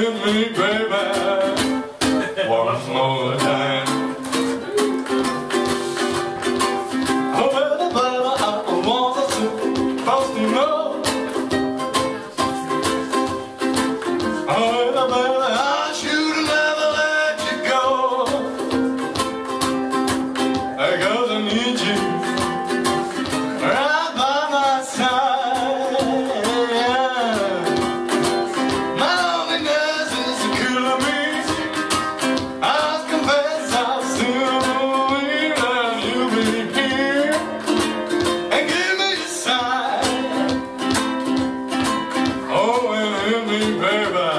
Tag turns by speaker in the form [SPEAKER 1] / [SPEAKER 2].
[SPEAKER 1] with me, baby, One more time. Oh, baby, baby, I want to see, you know. Oh, baby, baby, Berman.